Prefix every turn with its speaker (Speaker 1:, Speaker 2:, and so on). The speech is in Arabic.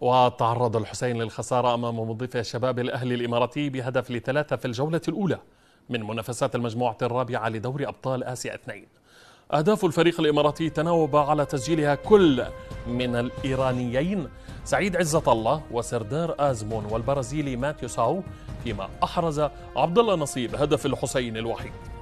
Speaker 1: وتعرض الحسين للخسارة أمام مضيف شباب الأهلي الإماراتي بهدف لثلاثة في الجولة الأولى من منافسات المجموعة الرابعة لدوري أبطال آسيا اثنين. أهداف الفريق الإماراتي تناوب على تسجيلها كل من الإيرانيين سعيد عزة الله وسردار آزمون والبرازيلي ماتيو ساو فيما أحرز عبد الله نصيب هدف الحسين الوحيد.